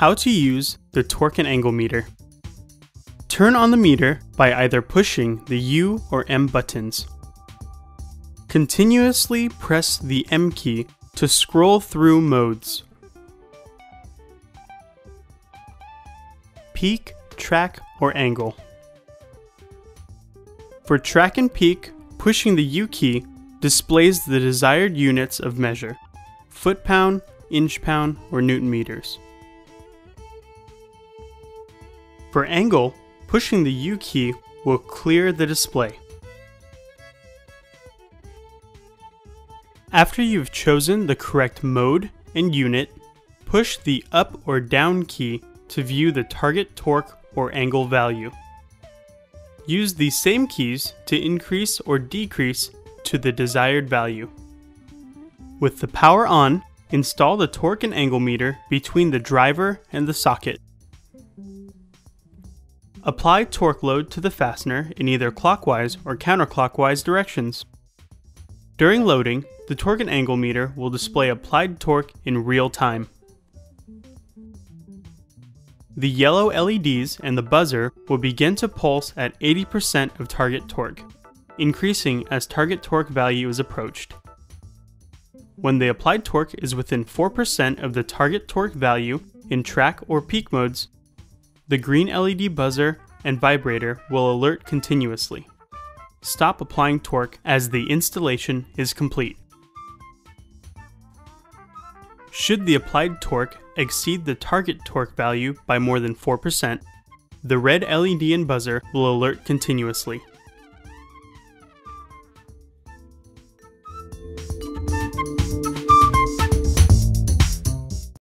How to use the torque and angle meter. Turn on the meter by either pushing the U or M buttons. Continuously press the M key to scroll through modes. Peak, track, or angle. For track and peak, pushing the U key displays the desired units of measure foot pound, inch pound, or newton meters. For angle, pushing the U key will clear the display. After you've chosen the correct mode and unit, push the up or down key to view the target torque or angle value. Use these same keys to increase or decrease to the desired value. With the power on, install the torque and angle meter between the driver and the socket. Apply torque load to the fastener in either clockwise or counterclockwise directions. During loading, the torque and angle meter will display applied torque in real time. The yellow LEDs and the buzzer will begin to pulse at 80% of target torque, increasing as target torque value is approached. When the applied torque is within 4% of the target torque value in track or peak modes, the green LED buzzer and vibrator will alert continuously. Stop applying torque as the installation is complete. Should the applied torque exceed the target torque value by more than 4%, the red LED and buzzer will alert continuously.